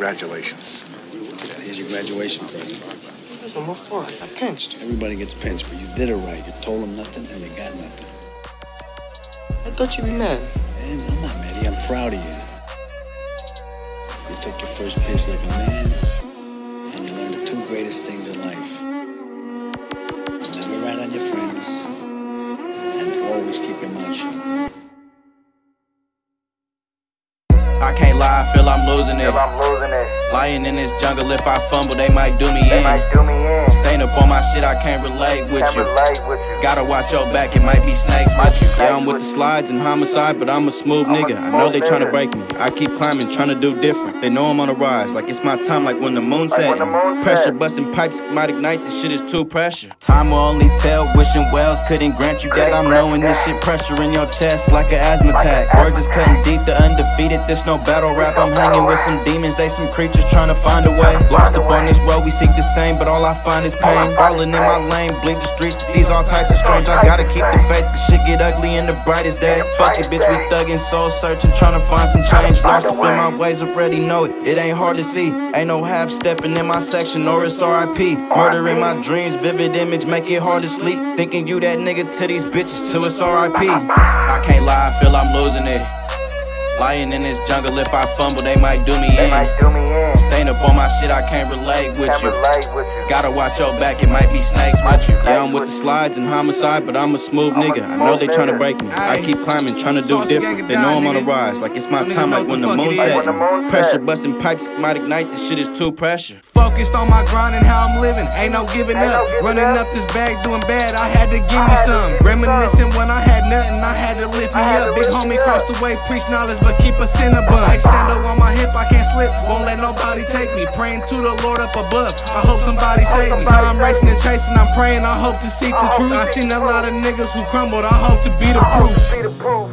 Congratulations. Here's your graduation present. Listen, what for? I pinched. Everybody gets pinched, but you did it right. You told them nothing, and they got nothing. I thought you'd be mad. Man, I'm not mad. I'm proud of you. You took your first piss like a man, and you learned the two greatest things in life. I can't lie, I feel I'm losing it. Feel I'm losing it. Lying in this jungle, if I fumble, they might do me They in. might do me in. Shit, I can't relate with Can't you. relate with you. Gotta watch your back, it might be snakes with you. Yeah, I'm with the slides and homicide, but I'm a smooth nigga. I know they tryna break me. I keep climbing, tryna do different. They know I'm on a rise, like it's my time, like when the moon Like set. Pressure busting pipes might ignite, this shit is too pressure. Time will only tell, wishing wells couldn't grant you that. I'm knowing this shit pressure in your chest like an asthma attack. Words is cutting deep, the undefeated, this no battle rap. I'm hanging with some demons, they some creatures tryna find a way. Road, we seek the same, but all I find is pain. Ballin' in my lane, bleed the streets, these all types of strange. I gotta keep the faith, the shit get ugly in the brightest day. Fuck it, bitch, we thuggin', soul searching, tryna find some change. Lost up in my ways, already know it. It ain't hard to see. Ain't no half stepping in my section, or it's RIP. Murder in my dreams, vivid image, make it hard to sleep. Thinking you that nigga to these bitches till it's RIP. I can't lie, I feel I'm losing it. Lying in this jungle, if I fumble, they might do me They in. might do me in. Staying up on my shit, I can't relate with Can't you. relate with you. Gotta watch your back, it might be snakes with you. Yeah, I'm with the slides and homicide, but I'm a smooth nigga. I know they tryna break me. I keep climbing, tryna do different. They know I'm on the rise, like it's my time, like when the moon Like when the set. Pressure set. busting pipes might ignite, this shit is too pressure. Focused on my grind and how I'm living. Ain't no giving up. giving Running up. up this bag, doing bad. I had to give me some. give Reminiscing when I to lift me up. Big homie cross the way, preach knowledge, but keep us in a bun. Like sandal on my hip, I can't slip. Won't let nobody take me. Praying to the Lord up above. I hope somebody save me. Time racing and chasing, I'm praying. I hope to seek the truth. I seen a lot of niggas who crumbled. I hope to be the I hope proof. to be the proof.